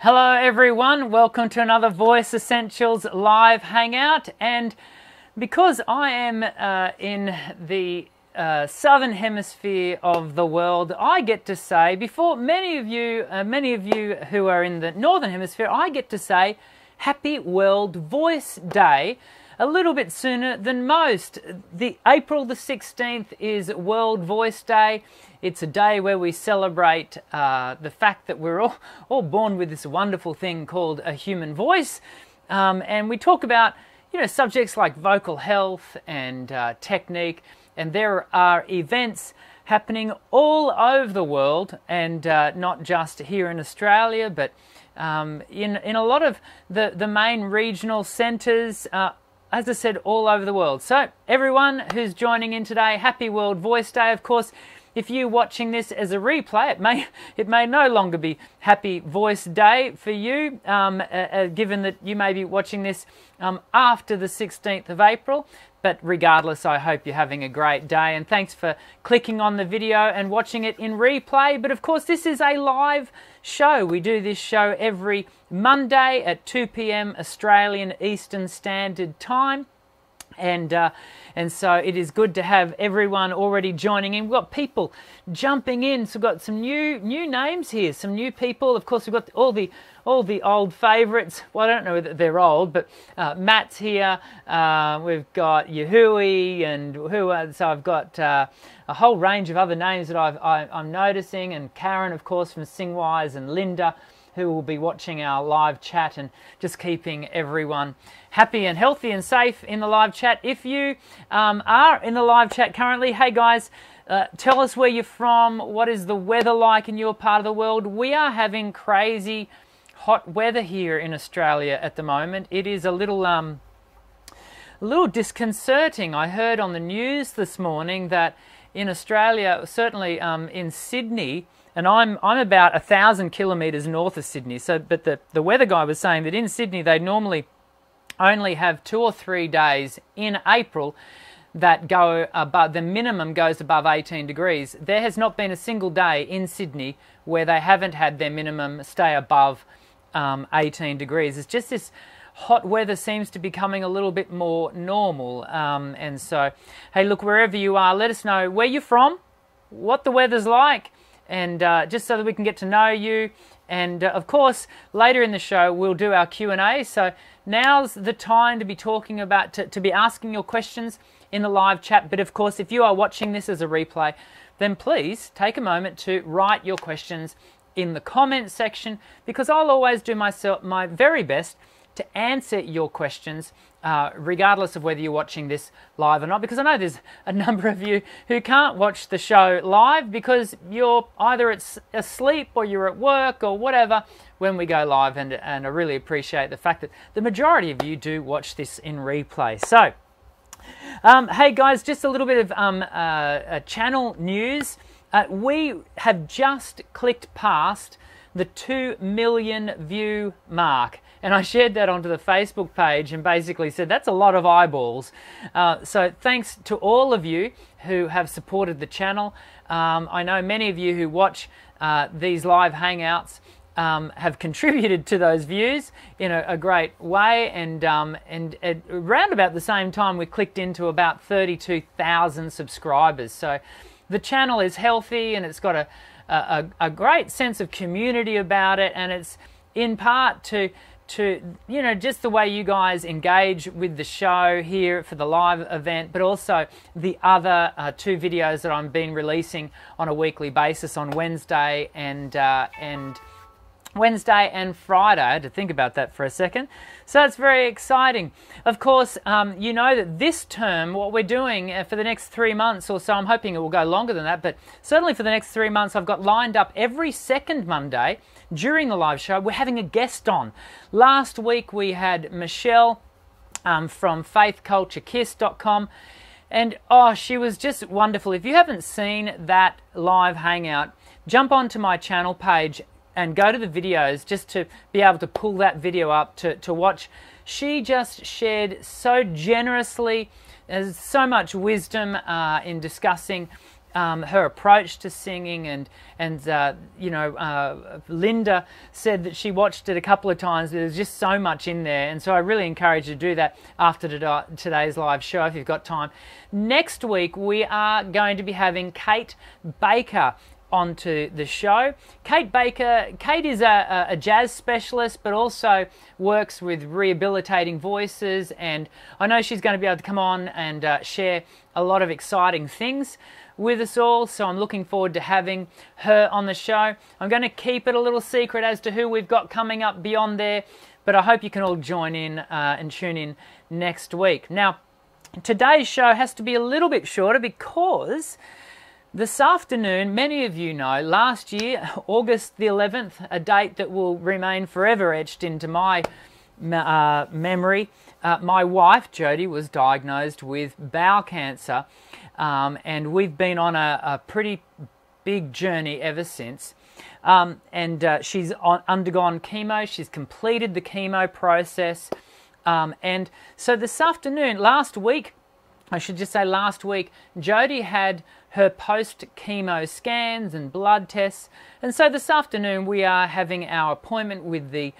Hello, everyone. Welcome to another Voice Essentials live hangout. And because I am uh, in the uh, southern hemisphere of the world, I get to say, before many of you, uh, many of you who are in the northern hemisphere, I get to say, Happy World Voice Day a little bit sooner than most. The April the 16th is World Voice Day. It's a day where we celebrate uh, the fact that we're all, all born with this wonderful thing called a human voice. Um, and we talk about, you know, subjects like vocal health and uh, technique. And there are events happening all over the world and uh, not just here in Australia, but um, in, in a lot of the, the main regional centres uh, as I said, all over the world. So, everyone who's joining in today, happy World Voice Day, of course. If you're watching this as a replay, it may it may no longer be Happy Voice Day for you, um, uh, uh, given that you may be watching this um, after the 16th of April. But regardless, I hope you're having a great day, and thanks for clicking on the video and watching it in replay. But of course, this is a live show. We do this show every Monday at 2 p.m. Australian Eastern Standard Time. And, uh, and so it is good to have everyone already joining in. We've got people jumping in. So we've got some new new names here, some new people. Of course, we've got all the all the old favourites. Well, I don't know that they're old, but uh, Matt's here. Uh, we've got Yahui and who. Are, so I've got uh, a whole range of other names that I've, I, I'm noticing, and Karen, of course, from Singwise, and Linda who will be watching our live chat and just keeping everyone happy and healthy and safe in the live chat. If you um, are in the live chat currently, hey guys, uh, tell us where you're from. What is the weather like in your part of the world? We are having crazy hot weather here in Australia at the moment. It is a little um, a little disconcerting. I heard on the news this morning that in Australia, certainly um, in Sydney, and I'm I'm about a thousand kilometres north of Sydney. So, but the the weather guy was saying that in Sydney they normally only have two or three days in April that go above the minimum goes above 18 degrees. There has not been a single day in Sydney where they haven't had their minimum stay above um, 18 degrees. It's just this hot weather seems to be coming a little bit more normal. Um, and so, hey, look, wherever you are, let us know where you're from, what the weather's like, and uh, just so that we can get to know you. And uh, of course, later in the show, we'll do our Q&A. So now's the time to be talking about, to, to be asking your questions in the live chat. But of course, if you are watching this as a replay, then please take a moment to write your questions in the comment section because I'll always do myself my very best to answer your questions, uh, regardless of whether you're watching this live or not. Because I know there's a number of you who can't watch the show live because you're either it's asleep or you're at work or whatever when we go live. And, and I really appreciate the fact that the majority of you do watch this in replay. So, um, hey guys, just a little bit of um, uh, channel news. Uh, we have just clicked past the 2 million view mark. And I shared that onto the Facebook page and basically said that's a lot of eyeballs. Uh, so thanks to all of you who have supported the channel. Um, I know many of you who watch uh, these live hangouts um, have contributed to those views in a, a great way. And, um, and at around about the same time, we clicked into about 32,000 subscribers. So the channel is healthy and it's got a, a, a great sense of community about it. And it's in part to to you know just the way you guys engage with the show here for the live event but also the other uh, two videos that I'm been releasing on a weekly basis on Wednesday and uh, and Wednesday and Friday. I had to think about that for a second. So it's very exciting. Of course, um, you know that this term, what we're doing uh, for the next three months or so, I'm hoping it will go longer than that, but certainly for the next three months, I've got lined up every second Monday during the live show. We're having a guest on. Last week we had Michelle um, from faithculturekiss.com. And oh, she was just wonderful. If you haven't seen that live hangout, jump onto my channel page and go to the videos just to be able to pull that video up to, to watch. She just shared so generously, there's so much wisdom uh, in discussing um, her approach to singing, and and uh, you know, uh, Linda said that she watched it a couple of times. There's just so much in there, and so I really encourage you to do that after today's live show if you've got time. Next week we are going to be having Kate Baker onto the show. Kate Baker, Kate is a, a, jazz specialist, but also works with rehabilitating voices, and I know she's going to be able to come on and uh, share a lot of exciting things with us all. So I'm looking forward to having her on the show. I'm going to keep it a little secret as to who we've got coming up beyond there, but I hope you can all join in uh, and tune in next week. Now, today's show has to be a little bit shorter because this afternoon, many of you know, last year, August the 11th, a date that will remain forever etched into my uh, memory, uh, my wife, Jody, was diagnosed with bowel cancer, um, and we've been on a, a, pretty big journey ever since. Um, and uh, she's on, undergone chemo, she's completed the chemo process. Um, and so this afternoon, last week, I should just say last week, Jody had her post chemo scans and blood tests. And so this afternoon we are having our appointment with the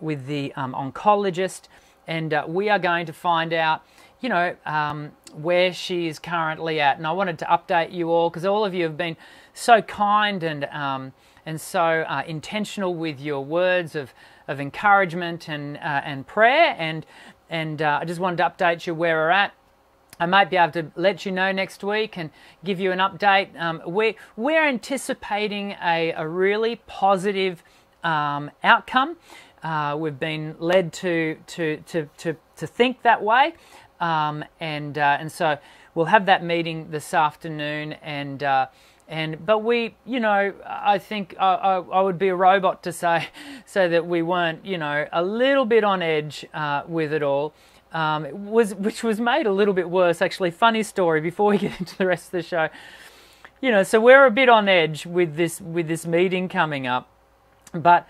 with the um, oncologist, and uh, we are going to find out, you know, um, where she is currently at. And I wanted to update you all because all of you have been so kind and um, and so uh, intentional with your words of of encouragement and uh, and prayer. And and uh, I just wanted to update you where we're at. I might be able to let you know next week and give you an update. Um, we're, we're anticipating a, a really positive um, outcome. Uh, we've been led to, to, to, to, to think that way. Um, and, uh, and so we'll have that meeting this afternoon. And, uh, and, but we, you know, I think I, I, I, would be a robot to say, so that we weren't, you know, a little bit on edge uh, with it all um, was which was made a little bit worse. Actually, funny story. Before we get into the rest of the show, you know, so we're a bit on edge with this with this meeting coming up, but.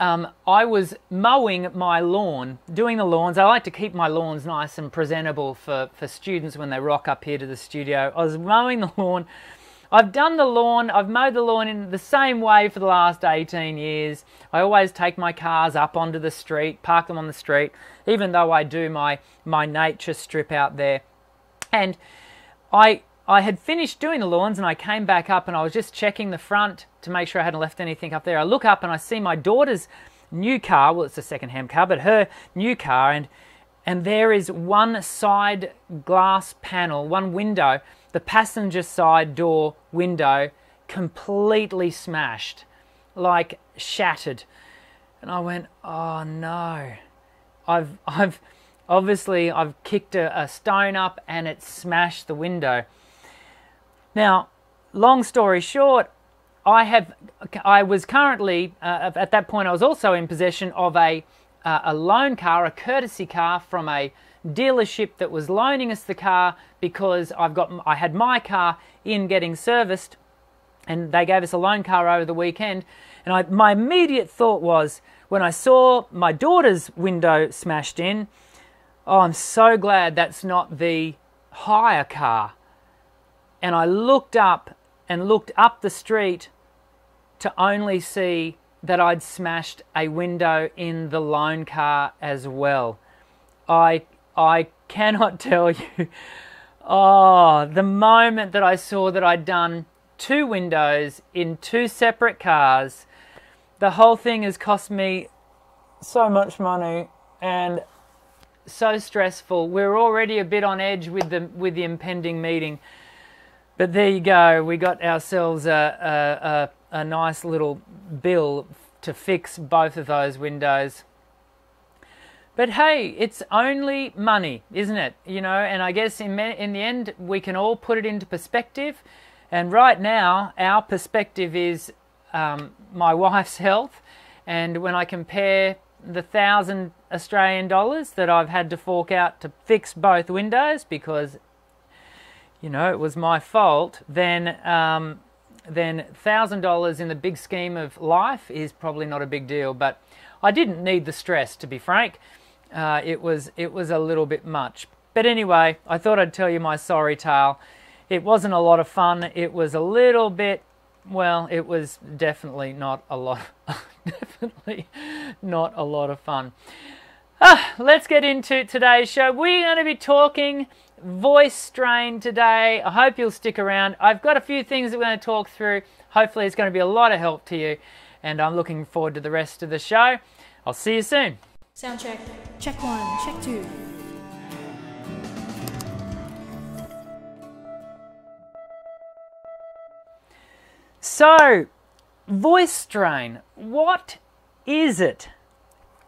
Um, I was mowing my lawn, doing the lawns. I like to keep my lawns nice and presentable for, for students when they rock up here to the studio. I was mowing the lawn I've done the lawn, I've mowed the lawn in the same way for the last 18 years. I always take my cars up onto the street, park them on the street, even though I do my, my nature strip out there. And I, I had finished doing the lawns and I came back up and I was just checking the front to make sure I hadn't left anything up there. I look up and I see my daughter's new car, well, it's a second-hand car, but her new car, and, and there is one side glass panel, one window the passenger side door window completely smashed, like shattered. And I went, oh no. I've, I've, obviously, I've kicked a, a stone up and it smashed the window. Now, long story short, I have, I was currently, uh, at that point, I was also in possession of a, uh, a loan car, a courtesy car from a dealership that was loaning us the car because I've got I had my car in getting serviced and they gave us a loan car over the weekend. And I, my immediate thought was when I saw my daughter's window smashed in oh I'm so glad that's not the hire car and I looked up and looked up the street to only see that I'd smashed a window in the loan car as well. I I cannot tell you. Oh, the moment that I saw that I'd done two windows in two separate cars, the whole thing has cost me so much money and so stressful. We're already a bit on edge with the with the impending meeting. But there you go. We got ourselves a, a, a, a nice little bill to fix both of those windows. But hey, it's only money, isn't it? You know, and I guess in, in the end, we can all put it into perspective. And right now, our perspective is um, my wife's health. And when I compare the thousand Australian dollars that I've had to fork out to fix both windows because, you know, it was my fault, then um, then thousand dollars in the big scheme of life is probably not a big deal. But I didn't need the stress, to be frank uh, it was it was a little bit much. But anyway, I thought I'd tell you my sorry tale. it wasn't a lot of fun. It was a little bit, well, it was definitely not a lot, definitely not a lot of fun. Ah, let's get into today's show. We're going to be talking voice strain today. I hope you'll stick around. I've got a few things that we're going to talk through. Hopefully, it's going to be a lot of help to you, and I'm looking forward to the rest of the show. I'll see you soon. Sound check. Check one. Check two. So, voice strain. What is it?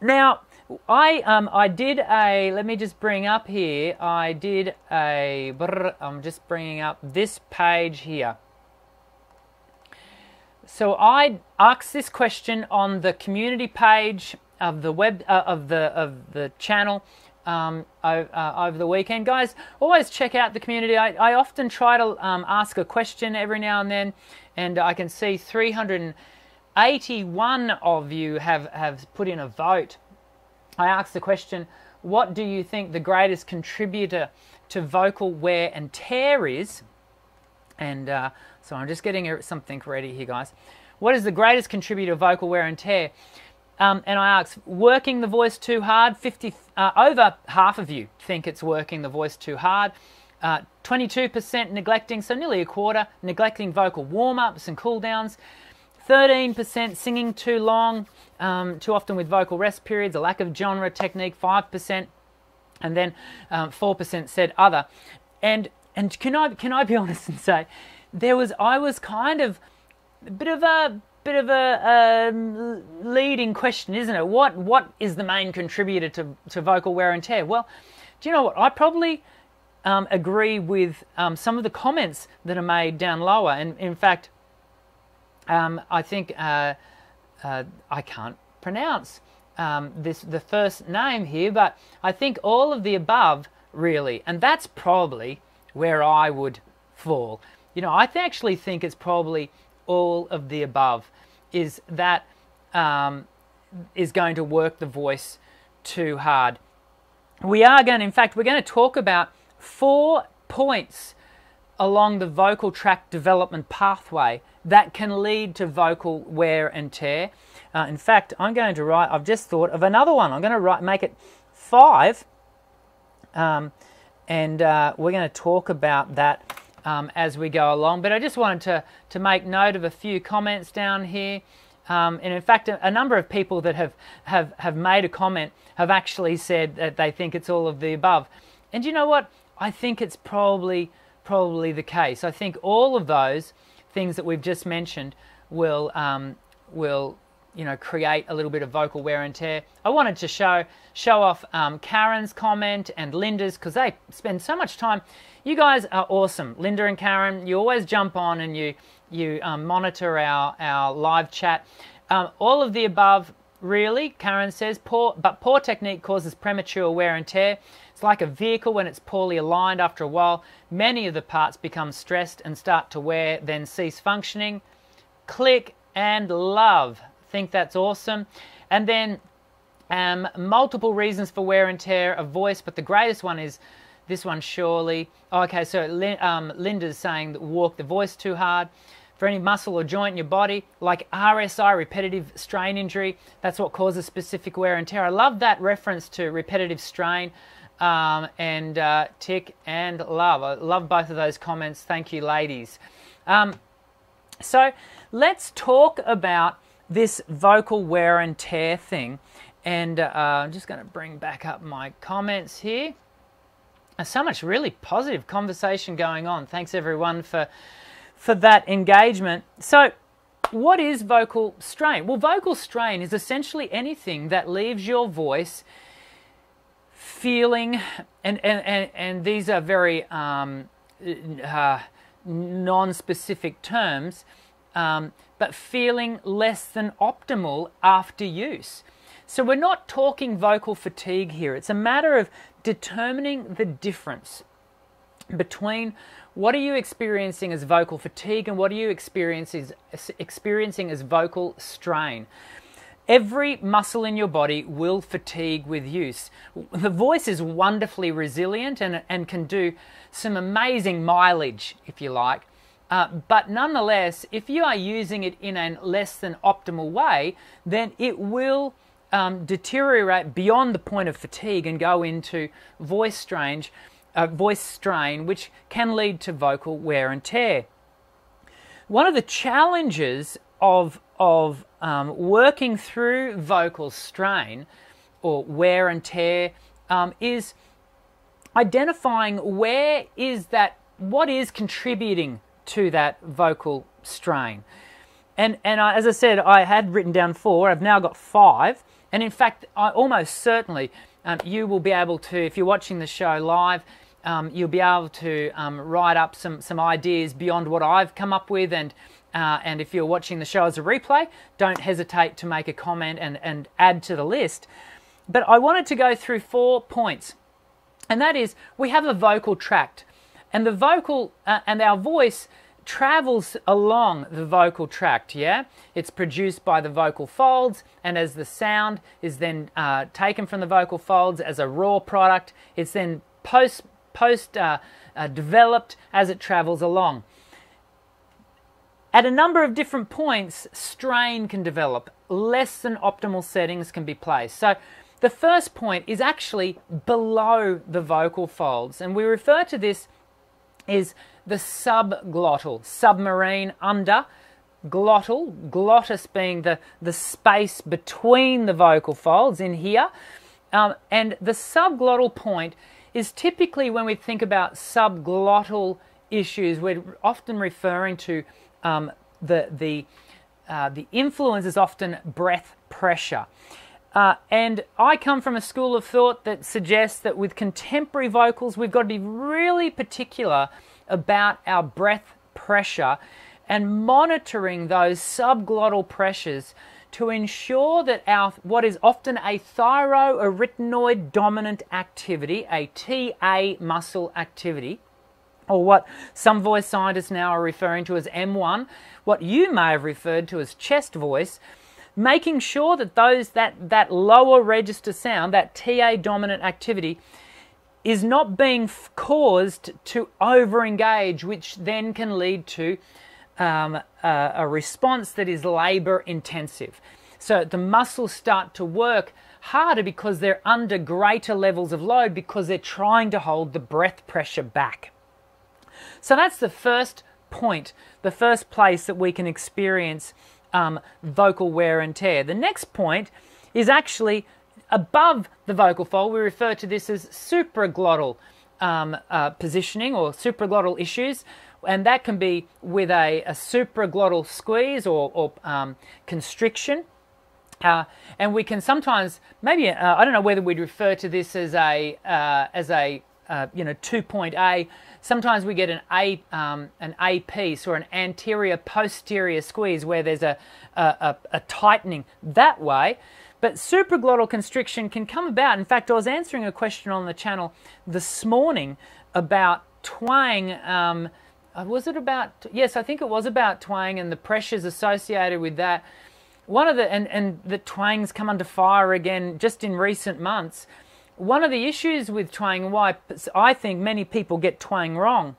Now, I um I did a let me just bring up here. I did a I'm just bringing up this page here. So I asked this question on the community page of the web uh, of the of the channel um, uh, over the weekend, guys. Always check out the community. I, I often try to um, ask a question every now and then, and I can see 381 of you have have put in a vote I asked the question, what do you think the greatest contributor to vocal wear and tear is? And uh, so I'm just getting something ready here, guys. What is the greatest contributor to vocal wear and tear? Um, and I asked, working the voice too hard? 50, uh, over half of you think it's working the voice too hard. 22% uh, neglecting, so nearly a quarter, neglecting vocal warm ups and cool downs. 13% singing too long, um, too often with vocal rest periods, a lack of genre technique, 5%, and then um, 4% said other. And and can I can I be honest and say, there was I was kind of a bit of a bit of a um, leading question, isn't it? What what is the main contributor to to vocal wear and tear? Well, do you know what? I probably um, agree with um, some of the comments that are made down lower, and in fact, um, I think. Uh, uh, I can't pronounce um, this the first name here, but I think all of the above really, and that's probably where I would fall. You know, I actually think it's probably all of the above. Is that um, is going to work the voice too hard? We are going. In fact, we're going to talk about four points along the vocal tract development pathway that can lead to vocal wear and tear. Uh, in fact, I'm going to write, I've just thought of another one. I'm going to write, make it five, um, and uh, we're going to talk about that um, as we go along. But I just wanted to, to make note of a few comments down here. Um, and in fact, a, a, number of people that have, have, have made a comment have actually said that they think it's all of the above. And you know what? I think it's probably probably the case. I think all of those things that we've just mentioned will um, will you know create a little bit of vocal wear and tear. I wanted to show show off um, Karen's comment and Linda's because they spend so much time. You guys are awesome, Linda and Karen. You always jump on and you you um, monitor our our live chat. Um, all of the above, really, Karen says, poor but poor technique causes premature wear and tear. It's like a vehicle when it's poorly aligned after a while. Many of the parts become stressed and start to wear, then cease functioning. Click and love. Think that's awesome. And then um, multiple reasons for wear and tear of voice, but the greatest one is this one surely. Oh, okay, so um, Linda's saying that walk the voice too hard. For any muscle or joint in your body, like RSI, repetitive strain injury, that's what causes specific wear and tear. I love that reference to repetitive strain um, and uh, Tick and Love. I love both of those comments. Thank you, ladies. Um, so let's talk about this vocal wear and tear thing. And uh, I'm just going to bring back up my comments here. There's so much really positive conversation going on. Thanks everyone for for that engagement. So, what is vocal strain? Well, vocal strain is essentially anything that leaves your voice feeling, and, and, and, and these are very um, uh, non specific terms, um, but feeling less than optimal after use. So we're not talking vocal fatigue here. It's a matter of determining the difference between what are you experiencing as vocal fatigue and what are you experiencing, experiencing as vocal strain. Every muscle in your body will fatigue with use. The voice is wonderfully resilient and, and can do some amazing mileage, if you like. Uh, but nonetheless, if you are using it in a less than optimal way, then it will um, deteriorate beyond the point of fatigue and go into voice strain, uh, voice strain, which can lead to vocal wear and tear. One of the challenges of of um, working through vocal strain or wear and tear um, is identifying where is that what is contributing to that vocal strain. And and I, as i said i had written down four. I've now got five. And in fact i almost certainly um, you will be able to if you're watching the show live um, you'll be able to um, write up some some ideas beyond what i've come up with and uh, and if you're watching the show as a replay, don't hesitate to make a comment and, and add to the list. But I wanted to go through four points, and that is we have a vocal tract, and the vocal uh, and our voice travels along the vocal tract. Yeah, it's produced by the vocal folds, and as the sound is then uh, taken from the vocal folds as a raw product, it's then post post uh, uh, developed as it travels along. At a number of different points, strain can develop. Less than optimal settings can be placed. So the first point is actually below the vocal folds, and we refer to this as the subglottal, submarine under, glottal, glottis being the, the space between the vocal folds in here. Um, and the subglottal point is typically when we think about subglottal issues, we're often referring to um, the, the, uh, the influence is often breath pressure. Uh, and I come from a school of thought that suggests that with contemporary vocals, we've got to be really particular about our breath pressure and monitoring those subglottal pressures to ensure that our what is often a thyroarytenoid dominant activity, a TA muscle activity, or what some voice scientists now are referring to as M1, what you may have referred to as chest voice, making sure that those that that lower register sound, that TA dominant activity, is not being caused to over-engage, which then can lead to um, a, a response that is labor intensive. So the muscles start to work harder because they're under greater levels of load because they're trying to hold the breath pressure back. So that's the first point, the first place that we can experience um, vocal wear and tear. The next point is actually above the vocal fold. We refer to this as supraglottal um, uh, positioning or supraglottal issues, and that can be with a, a supraglottal squeeze or, or um, constriction. Uh, and we can sometimes, maybe, uh, I don't know whether we'd refer to this as a, uh, as a uh, you know, two point A. Sometimes we get an A, um, an AP or an anterior posterior squeeze where there's a, a, a, tightening that way. But supraglottal constriction can come about. In fact, I was answering a question on the channel this morning about twang. Um, uh, was it about? Yes, I think it was about twang and the pressures associated with that. One of the and and the twangs come under fire again just in recent months one of the issues with twang why I think many people get twang wrong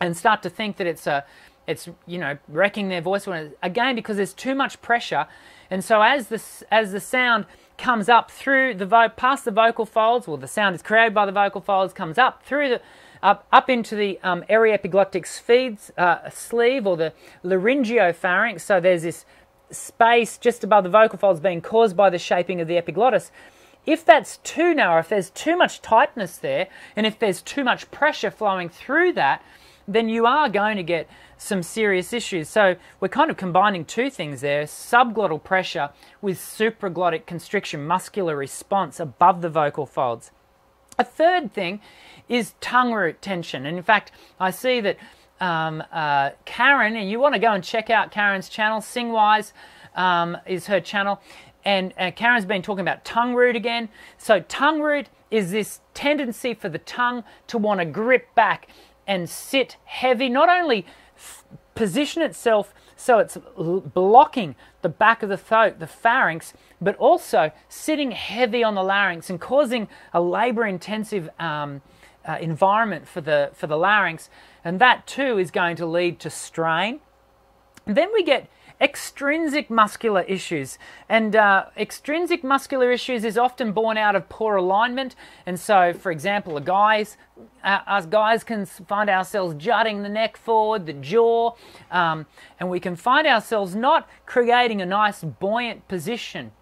and start to think that it's a it's you know wrecking their voice when again because there's too much pressure. And so as the as the sound comes up through the vo- past the vocal folds well the sound is created by the vocal folds comes up through the up up into the um, aryepiglottic sphedes, uh, sleeve or the laryngopharynx so there's this space just above the vocal folds being caused by the shaping of the epiglottis if that's too narrow, if there's too much tightness there, and if there's too much pressure flowing through that, then you are going to get some serious issues. So we're kind of combining two things there subglottal pressure with supraglottic constriction, muscular response above the vocal folds. A third thing is tongue root tension. And in fact, I see that um, uh, Karen, and you want to go and check out Karen's channel, Singwise um, is her channel. And uh, Karen's been talking about tongue root again. So, tongue root is this tendency for the tongue to want to grip back and sit heavy, not only position itself so it's blocking the back of the throat, the pharynx, but also sitting heavy on the larynx and causing a labor intensive um, uh, environment for the, for the larynx. And that too is going to lead to strain. And then we get extrinsic muscular issues. And uh, extrinsic muscular issues is often born out of poor alignment. And so, for example, a guys, uh, us guys can find ourselves jutting the neck forward, the jaw, um, and we can find ourselves not creating a nice buoyant position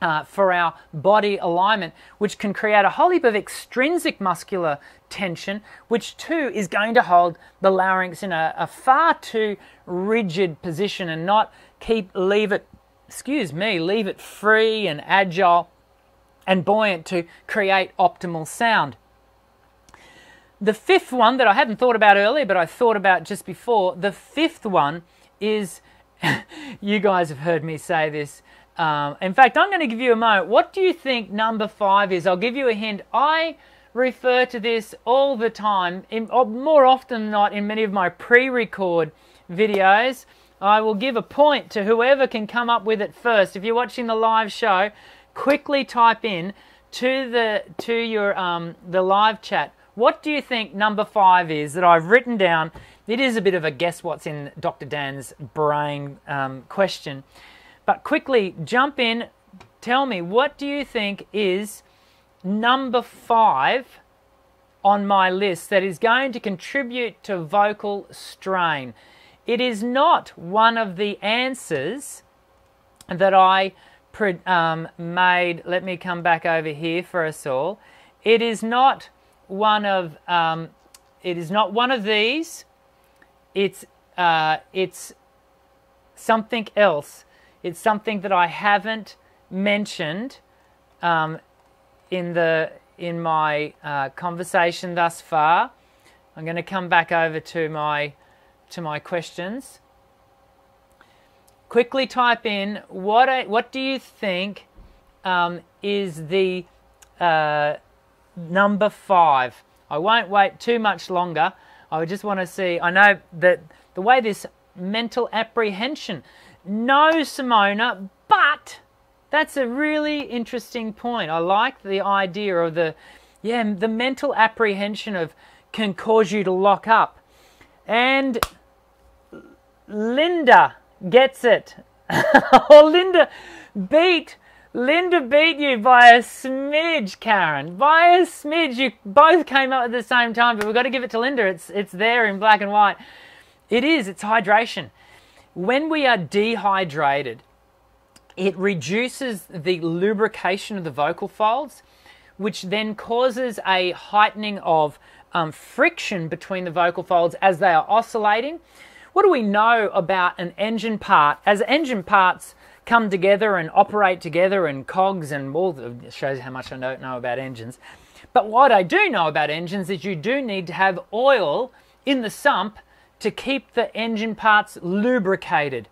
uh, for our body alignment, which can create a whole heap of extrinsic muscular tension, which too is going to hold the larynx in a, a far too rigid position and not keep leave it, excuse me, leave it free and agile and buoyant to create optimal sound. The fifth one that I hadn't thought about earlier, but I thought about just before, the fifth one is you guys have heard me say this um, in fact, I'm going to give you a moment. What do you think number five is? I'll give you a hint. I refer to this all the time, in, more often than not in many of my pre-record videos. I will give a point to whoever can come up with it first. If you're watching the live show, quickly type in to the to your um, the live chat. What do you think number five is that I've written down? It is a bit of a guess what's in Dr. Dan's brain um, question. But quickly jump in, tell me what do you think is number five on my list that is going to contribute to vocal strain? It is not one of the answers that I um, made. Let me come back over here for us all. It is not one of um, it is not one of these. It's uh, it's something else. It's something that I haven't mentioned um, in the in my uh, conversation thus far. I'm going to come back over to my to my questions. Quickly type in what I, what do you think um, is the uh, number five? I won't wait too much longer. I just want to see. I know that the way this mental apprehension no, Simona, but that's a really interesting point. I like the idea of the, yeah, the mental apprehension of can cause you to lock up. And Linda gets it. oh, Linda beat Linda beat you by a smidge, Karen. By a smidge. You both came up at the same time, but we've got to give it to Linda. It's it's there in black and white. It is. It's hydration. When we are dehydrated, it reduces the lubrication of the vocal folds, which then causes a heightening of um, friction between the vocal folds as they are oscillating. What do we know about an engine part? As engine parts come together and operate together and cogs and all the, shows how much I don't know about engines. But what I do know about engines is you do need to have oil in the sump to keep the engine parts lubricated.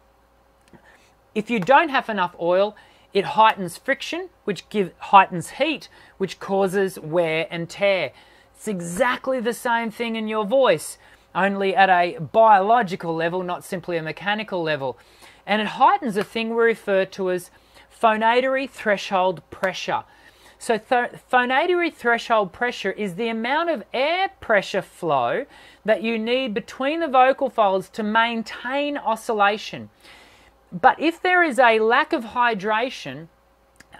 If you don't have enough oil, it heightens friction, which give, heightens heat, which causes wear and tear. It's exactly the same thing in your voice, only at a biological level, not simply a mechanical level. And it heightens a thing we refer to as phonatory threshold pressure. So th phonatory threshold pressure is the amount of air pressure flow that you need between the vocal folds to maintain oscillation. But if there is a lack of hydration,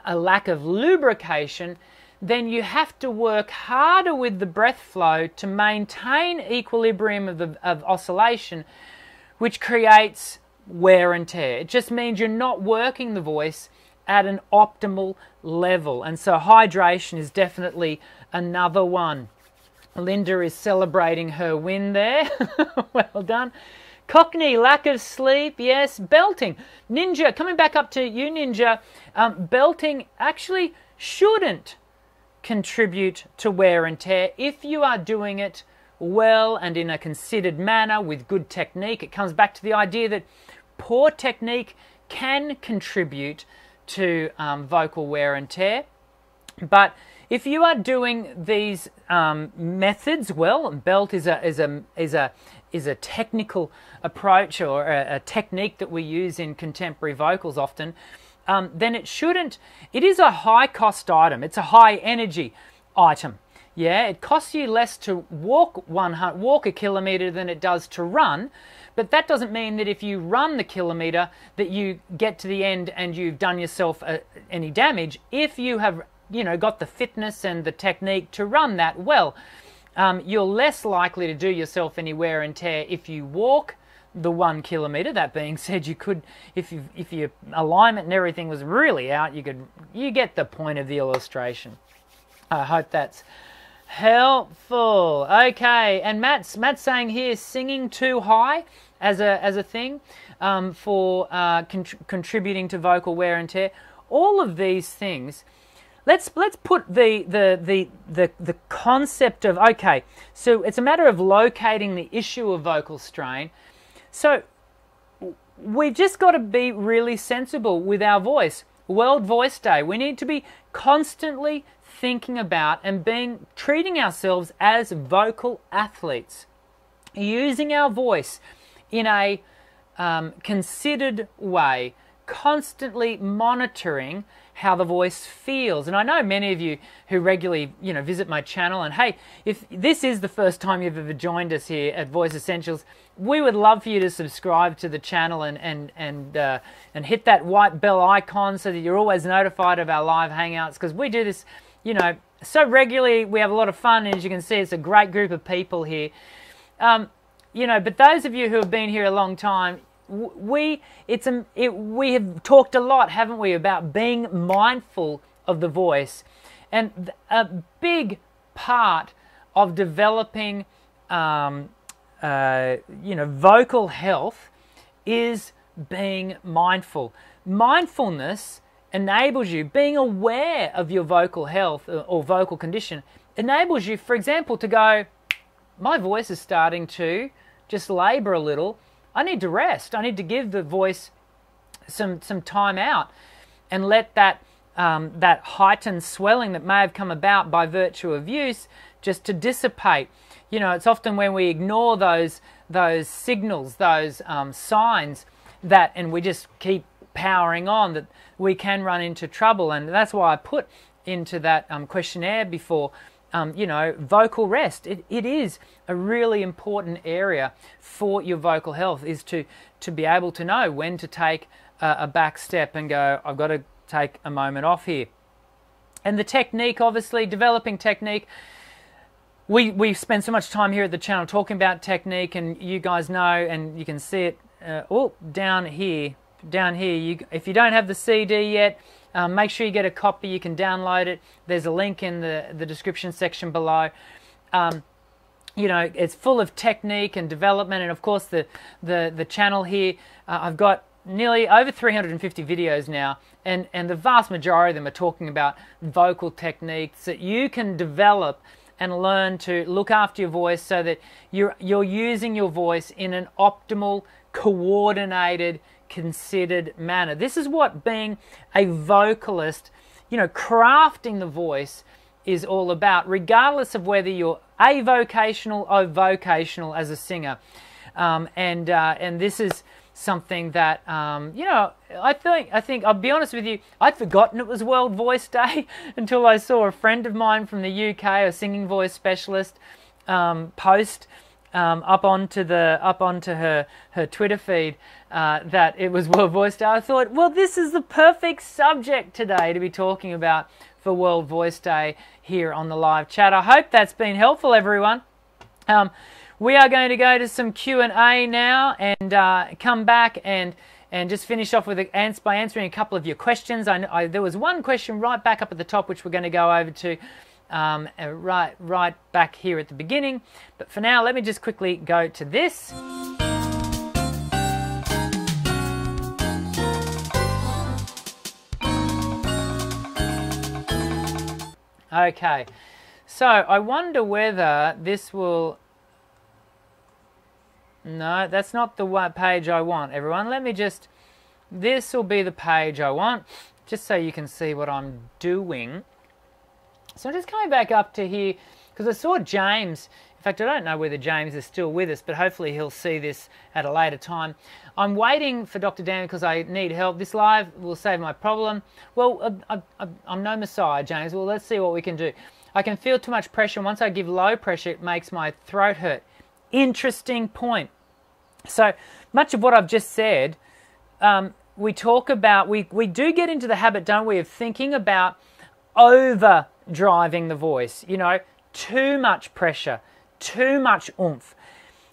a lack of lubrication, then you have to work harder with the breath flow to maintain equilibrium of, the, of oscillation, which creates wear and tear. It just means you're not working the voice at an optimal level. And so hydration is definitely another one. Linda is celebrating her win there. well done. Cockney, lack of sleep, yes. Belting. Ninja, coming back up to you, Ninja. Um, belting actually shouldn't contribute to wear and tear if you are doing it well and in a considered manner with good technique. It comes back to the idea that poor technique can contribute to um, vocal wear and tear. But if you are doing these um, methods well, and belt is a, is a, is a, is a technical approach or a, a, technique that we use in contemporary vocals often. um, then it shouldn't. It is a high cost item. It's a high energy item. Yeah, it costs you less to walk one walk a kilometer than it does to run, but that doesn't mean that if you run the kilometer that you get to the end and you've done yourself uh, any damage. If you have, you know, got the fitness and the technique to run that well, um, you're less likely to do yourself any wear and tear if you walk the one kilometer. That being said, you could, if you, if your alignment and everything was really out, you could, you get the point of the illustration. I hope that's helpful. Okay, and Matt's Matt's saying here, singing too high as a as a thing um, for uh, contributing to vocal wear and tear. All of these things. Let's let's put the, the the the the concept of okay. So it's a matter of locating the issue of vocal strain. So we've just got to be really sensible with our voice. World Voice Day. We need to be constantly thinking about and being treating ourselves as vocal athletes, using our voice in a um, considered way, constantly monitoring how the voice feels. And I know many of you who regularly, you know, visit my channel and hey, if this is the first time you've ever joined us here at Voice Essentials, we would love for you to subscribe to the channel and and and uh, and hit that white bell icon so that you're always notified of our live hangouts because we do this you know, so regularly we have a lot of fun, and as you can see, it's a great group of people here. Um, you know, but those of you who have been here a long time, we it's a, it, we have talked a lot, haven't we, about being mindful of the voice, and a big part of developing, um, uh, you know, vocal health is being mindful. Mindfulness enables you, being aware of your vocal health uh, or vocal condition, enables you, for example, to go, my voice is starting to just labor a little. I need to rest. I need to give the voice some some time out and let that um, that heightened swelling that may have come about by virtue of use just to dissipate. You know, it's often when we ignore those those signals, those um, signs that, and we just keep powering on that we can run into trouble. And that's why I put into that um, questionnaire before, um, you know, vocal rest. It, it is a really important area for your vocal health is to, to be able to know when to take a, a back step and go, I've got to take a moment off here. And the technique, obviously, developing technique. We, we spend so much time here at the channel talking about technique, and you guys know, and you can see it uh, oh, down here down here. You, if you don't have the CD yet, um, make sure you get a copy. You can download it. There's a link in the, the description section below. Um, you know, it's full of technique and development, and of course the the the channel here. Uh, I've got nearly over 350 videos now, and and the vast majority of them are talking about vocal techniques that you can develop and learn to look after your voice so that you're you're using your voice in an optimal, coordinated considered manner. This is what being a vocalist, you know, crafting the voice is all about, regardless of whether you're avocational or vocational as a singer. Um, and uh, and this is something that um, you know I think I think I'll be honest with you I'd forgotten it was World Voice Day until I saw a friend of mine from the UK, a singing voice specialist, um, post um, up onto the up onto her her Twitter feed uh, that it was World Voice Day. I thought, well, this is the perfect subject today to be talking about for World Voice Day here on the live chat. I hope that's been helpful, everyone. Um, we are going to go to some Q and A now and uh, come back and and just finish off with by answering a couple of your questions. I, I, there was one question right back up at the top which we're going to go over to um, uh, right, right back here at the beginning. But for now, let me just quickly go to this. Okay, so I wonder whether this will... No, that's not the page I want, everyone. Let me just... This will be the page I want, just so you can see what I'm doing. So I'm just coming back up to here, Because I saw James, in fact, I don't know whether James is still with us, but hopefully he'll see this at a later time. I'm waiting for Dr. Dan because I need help. This live will save my problem. Well, I, I, I'm no messiah, James. Well, let's see what we can do. I can feel too much pressure. Once I give low pressure, it makes my throat hurt. Interesting point. So much of what I've just said, um, we talk about, we, we do get into the habit, don't we, of thinking about over driving the voice, you know, too much pressure, too much oomph.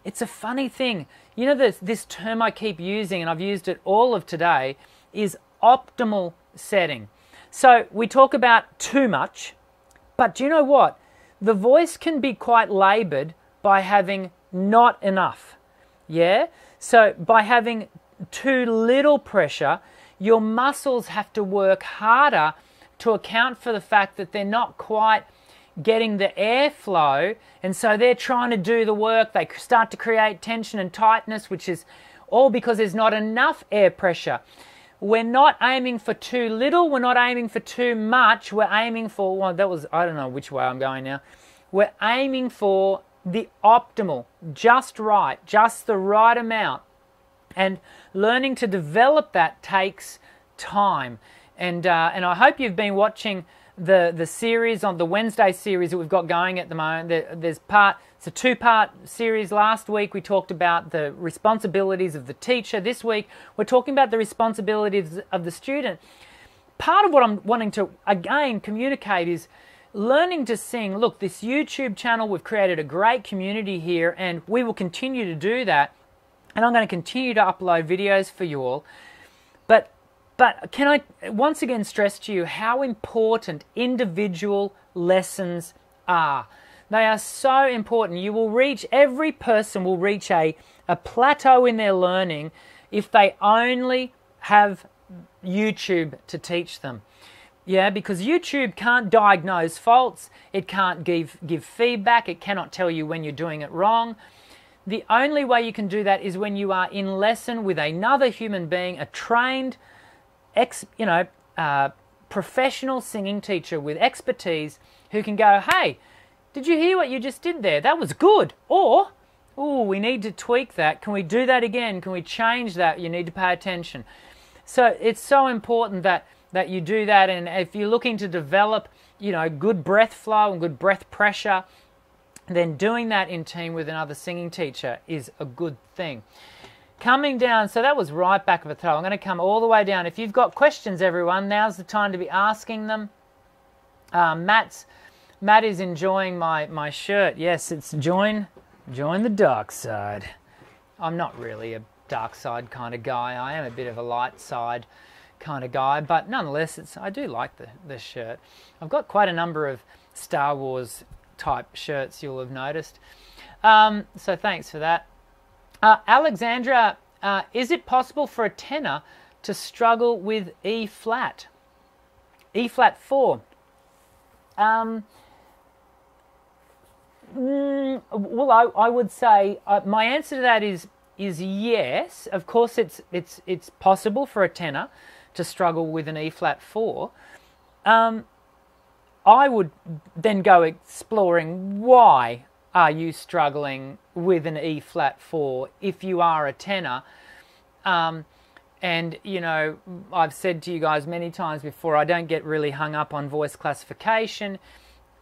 It's a funny thing. You know, this, this term I keep using, and I've used it all of today, is optimal setting. So we talk about too much, but do you know what? The voice can be quite labored by having not enough. Yeah? So by having too little pressure, your muscles have to work harder to account for the fact that they're not quite getting the airflow, and so they're trying to do the work. They start to create tension and tightness, which is all because there's not enough air pressure. We're not aiming for too little, we're not aiming for too much, we're aiming for, well, that was, I don't know which way I'm going now. We're aiming for the optimal, just right, just the right amount. And learning to develop that takes time. And, uh, and I hope you've been watching the, the series on the Wednesday series that we've got going at the moment. There's part, it's a two part series. Last week we talked about the responsibilities of the teacher. This week we're talking about the responsibilities of the student. Part of what I'm wanting to again communicate is learning to sing. Look, this YouTube channel, we've created a great community here, and we will continue to do that. And I'm going to continue to upload videos for you all. But but can I once again stress to you how important individual lessons are? They are so important. You will reach, every person will reach a, a plateau in their learning if they only have YouTube to teach them. Yeah, because YouTube can't diagnose faults, it can't give, give feedback, it cannot tell you when you're doing it wrong. The only way you can do that is when you are in lesson with another human being, a trained ex, you know, uh, professional singing teacher with expertise who can go, hey, did you hear what you just did there? That was good. Or, oh, we need to tweak that. Can we do that again? Can we change that? You need to pay attention. So it's so important that that you do that. And if you're looking to develop, you know, good breath flow and good breath pressure, then doing that in team with another singing teacher is a good thing. Coming down, so that was right back of a throw. I'm going to come all the way down. If you've got questions, everyone, now's the time to be asking them. Um, Matt's, Matt is enjoying my, my shirt. Yes, it's join, join the dark side. I'm not really a dark side kind of guy. I am a bit of a light side kind of guy, but nonetheless, it's, I do like the, the shirt. I've got quite a number of Star Wars type shirts, you'll have noticed. Um, so thanks for that. Uh, Alexandra, uh, is it possible for a tenor to struggle with E flat? E flat 4. Um, mm, well, I, I, would say uh, my answer to that is is yes. Of course, it's it's it's possible for a tenor to struggle with an E flat 4. Um, I would then go exploring why are you struggling with an E flat 4 if you are a tenor? Um, and, you know, I've said to you guys many times before, I don't get really hung up on voice classification.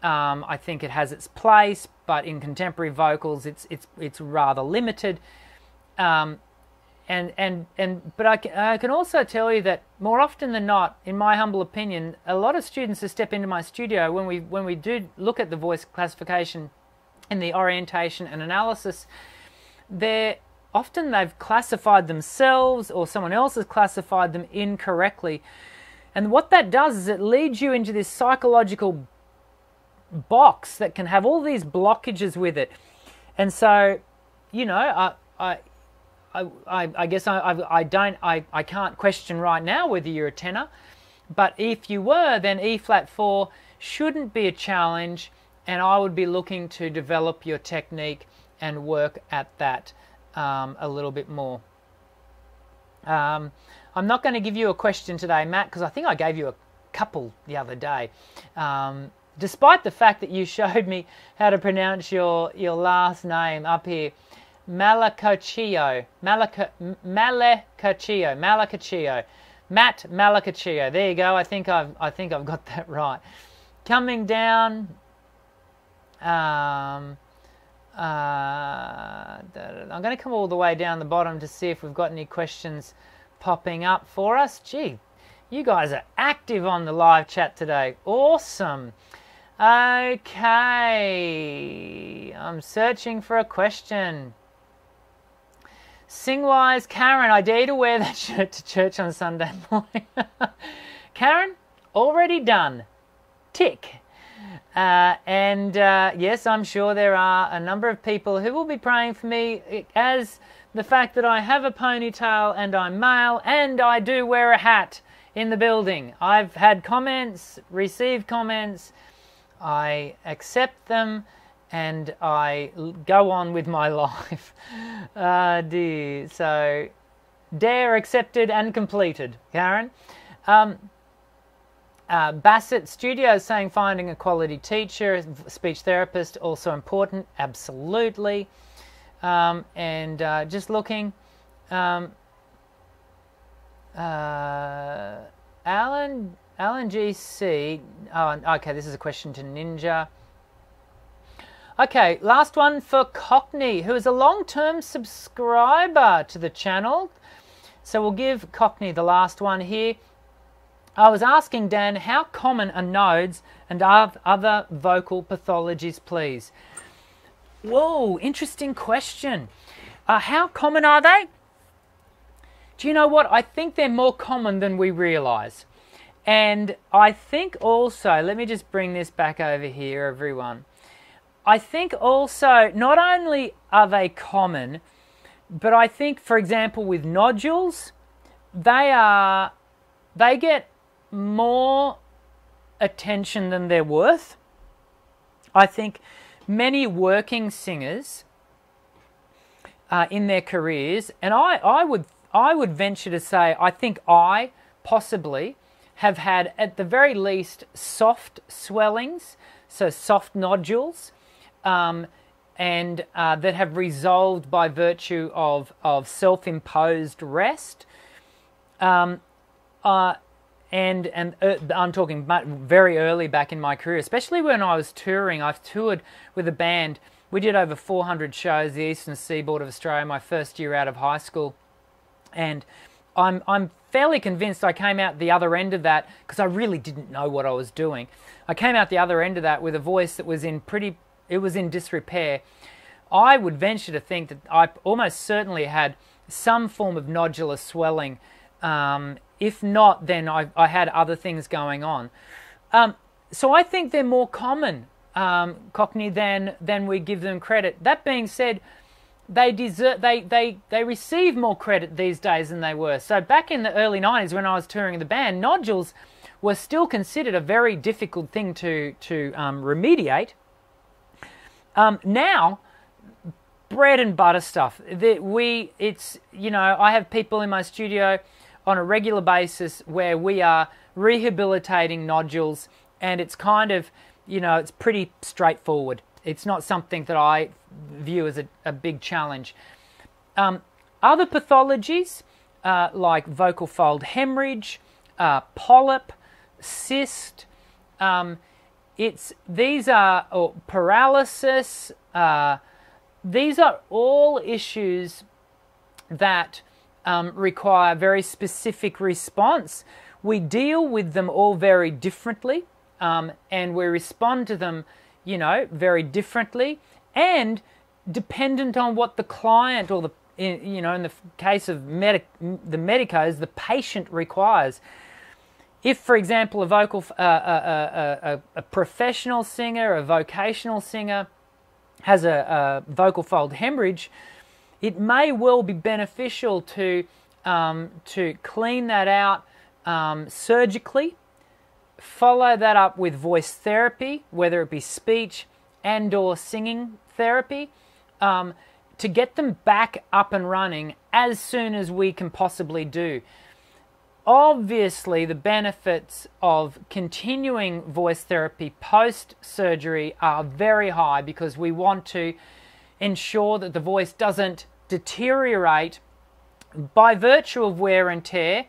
Um, I think it has its place, but in contemporary vocals, it's, it's, it's rather limited. Um, and, and, and, but I can, I can also tell you that more often than not, in my humble opinion, a lot of students who step into my studio, when we, when we do look at the voice classification in the orientation and analysis, they're often they've classified themselves or someone else has classified them incorrectly. And what that does is it leads you into this psychological box that can have all these blockages with it. And so, you know, I, I, I, I guess I, I, don't, I, I can't question right now whether you're a tenor. But if you were, then E flat 4 shouldn't be a challenge and I would be looking to develop your technique and work at that um, a little bit more. Um, I'm not going to give you a question today, Matt, because I think I gave you a couple the other day. Um, despite the fact that you showed me how to pronounce your, your last name up here. Malacachio. Malaca. Malacachio. Matt Malacachio. There you go. I think I've I think I've got that right. Coming down. Um, uh, I'm going to come all the way down the bottom to see if we've got any questions popping up for us. Gee, you guys are active on the live chat today. Awesome. Okay, I'm searching for a question. Singwise, Karen, I dare to wear that shirt to church on Sunday morning. Karen, already done. Tick. Uh, and uh, yes, I'm sure there are a number of people who will be praying for me as the fact that I have a ponytail and I'm male and I do wear a hat in the building. I've had comments, received comments, I accept them, and I go on with my life. uh, dear. So, dare accepted and completed, Karen. Um, uh, Bassett Studios saying finding a quality teacher, speech therapist, also important, absolutely. Um, and uh, just looking, um, uh, Alan Alan GC. Oh, okay, this is a question to Ninja. Okay, last one for Cockney, who is a long term subscriber to the channel. So we'll give Cockney the last one here. I was asking Dan how common are nodes and other vocal pathologies, please. Whoa, interesting question. Uh, how common are they? Do you know what? I think they're more common than we realize. And I think also, let me just bring this back over here, everyone. I think also, not only are they common, but I think, for example, with nodules, they are, they get more attention than they're worth. I think many working singers uh, in their careers, and I, I would I would venture to say I think I possibly have had, at the very least, soft swellings, so soft nodules, um, and uh, that have resolved by virtue of, of self imposed rest. Um, uh, and and uh, I'm talking very early back in my career, especially when I was touring. I've toured with a band. We did over 400 shows the eastern seaboard of Australia my first year out of high school, and I'm I'm fairly convinced I came out the other end of that because I really didn't know what I was doing. I came out the other end of that with a voice that was in pretty, it was in disrepair. I would venture to think that I almost certainly had some form of nodular swelling. Um, if not, then I, I, had other things going on. Um, so I think they're more common, um, Cockney, than, than we give them credit. That being said, they deserve they, they they receive more credit these days than they were. So back in the early 90s when I was touring the band, nodules were still considered a very difficult thing to to um, remediate. Um, now, bread and butter stuff. That we it's you know I have people in my studio on a regular basis where we are rehabilitating nodules, and it's kind of you know it's pretty straightforward. It's not something that I view as a, a big challenge. Um, other pathologies uh, like vocal fold hemorrhage, uh, polyp, cyst, um, it's these are or paralysis. Uh, these are all issues that um, require very specific response. We deal with them all very differently, um, and we respond to them you know, very differently and dependent on what the client or the, you know, in the case of the medicos, the patient requires. If, for example, a vocal, uh, a, a, a, a, professional singer, a vocational singer, has a, vocal fold hemorrhage, it may well be beneficial to um, to clean that out um, surgically Follow that up with voice therapy, whether it be speech and or singing therapy, um, to get them back up and running as soon as we can possibly do. Obviously, the benefits of continuing voice therapy post surgery are very high because we want to ensure that the voice doesn't deteriorate by virtue of wear and tear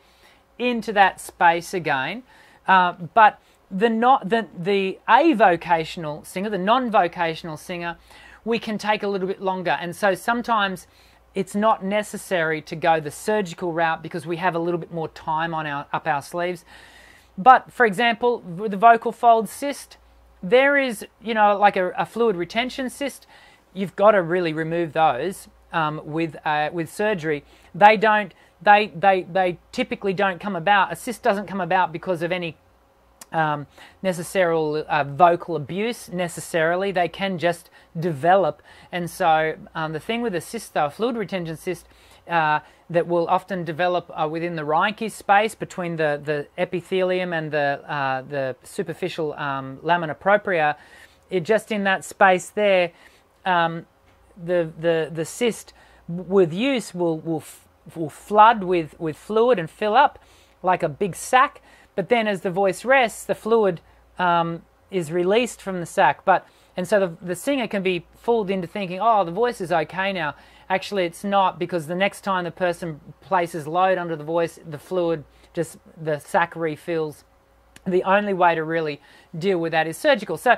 into that space again. Uh, but the not the the avocational singer, the non-vocational singer, we can take a little bit longer, and so sometimes it's not necessary to go the surgical route because we have a little bit more time on our up our sleeves. But for example, the vocal fold cyst, there is you know like a, a fluid retention cyst. You've got to really remove those um, with uh, with surgery. They don't. They, they, they typically don't come about. A cyst doesn't come about because of any um, uh, vocal abuse necessarily. They can just develop. And so um, the thing with a cyst, though, a fluid retention cyst, uh, that will often develop uh, within the Reinke space between the, the epithelium and the, uh, the superficial um, lamina propria. It, just in that space there, um, the, the, the cyst with use will, will, will flood with, with fluid and fill up like a big sack but then as the voice rests, the fluid um, is released from the sac. But and so the, the singer can be fooled into thinking, oh, the voice is okay now. Actually, it's not because the next time the person places load under the voice, the fluid just the sac refills. The only way to really deal with that is surgical. So,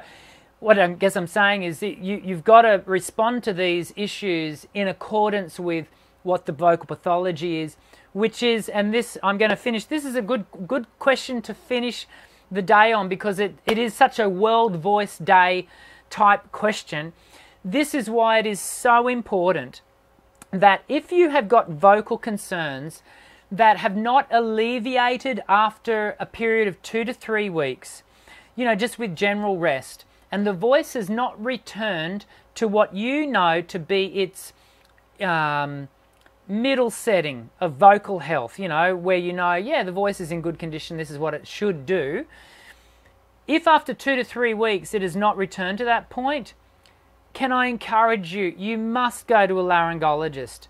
what I guess I'm saying is that you, you've got to respond to these issues in accordance with what the vocal pathology is which is, and this I'm going to finish. This is a good good question to finish the day on because it, it is such a World Voice Day type question. This is why it is so important that if you have got vocal concerns that have not alleviated after a period of two to three weeks, you know, just with general rest, and the voice has not returned to what you know to be its um, middle setting of vocal health, you know, where you know, yeah, the voice is in good condition, this is what it should do. If after two to three weeks it has not returned to that point, can I encourage you? You must go to a laryngologist.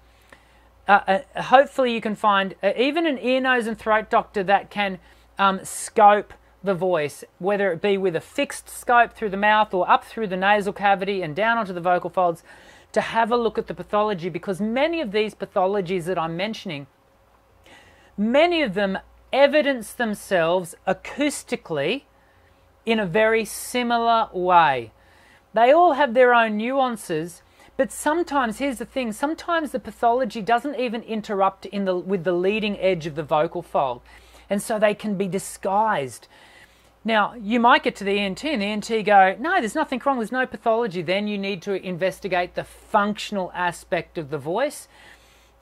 Uh, uh, hopefully, you can find uh, even an ear, nose, and throat doctor that can um, scope the voice, whether it be with a fixed scope through the mouth or up through the nasal cavity and down onto the vocal folds to have a look at the pathology because many of these pathologies that I'm mentioning, many of them evidence themselves acoustically in a very similar way. They all have their own nuances, but sometimes here's the thing, sometimes the pathology doesn't even interrupt in the with the leading edge of the vocal fold. And so they can be disguised now, you might get to the ENT and the ENT go, no, there's nothing wrong, there's no pathology. Then you need to investigate the functional aspect of the voice.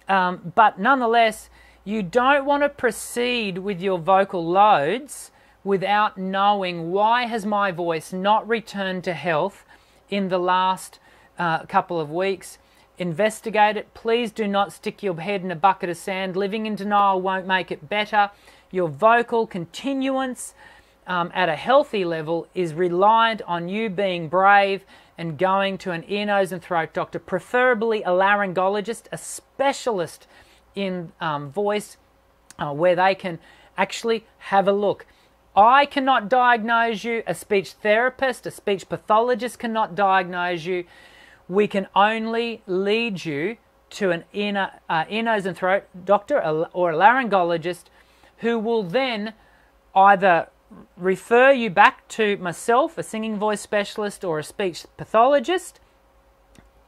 Um, but nonetheless, you don't want to proceed with your vocal loads without knowing why has my voice not returned to health in the last uh, couple of weeks. Investigate it. Please do not stick your head in a bucket of sand. Living in denial won't make it better. Your vocal continuance um, at a healthy level is reliant on you being brave and going to an ear, nose, and throat doctor, preferably a laryngologist, a specialist in um, voice, uh, where they can actually have a look. I cannot diagnose you, a speech therapist, a speech pathologist cannot diagnose you. We can only lead you to an ear, uh, ear nose, and throat doctor or a laryngologist who will then either refer you back to myself, a singing voice specialist or a speech pathologist,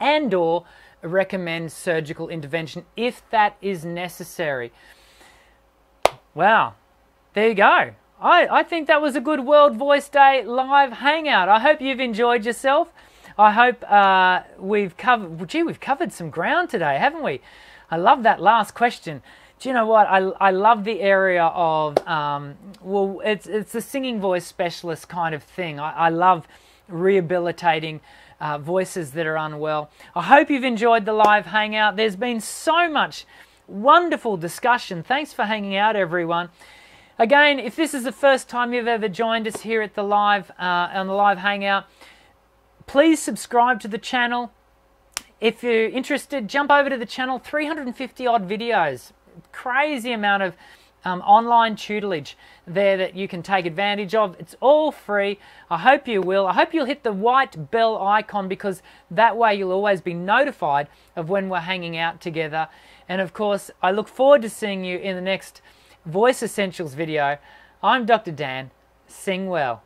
and or recommend surgical intervention if that is necessary. Wow, there you go. I, I think that was a good World Voice Day live hangout. I hope you've enjoyed yourself. I hope uh, we've covered, gee, we've covered some ground today, haven't we? I love that last question do you know what? I, I love the area of, um, well, it's, it's a singing voice specialist kind of thing. I, I love rehabilitating uh, voices that are unwell. I hope you've enjoyed the live hangout. There's been so much wonderful discussion. Thanks for hanging out, everyone. Again, if this is the first time you've ever joined us here at the live uh, on the live hangout, please subscribe to the channel. If you're interested, jump over to the channel. 350 odd videos crazy amount of um, online tutelage there that you can take advantage of. It's all free. I hope you will. I hope you'll hit the white bell icon because that way you'll always be notified of when we're hanging out together. And of course, I look forward to seeing you in the next Voice Essentials video. I'm Dr. Dan. Sing well.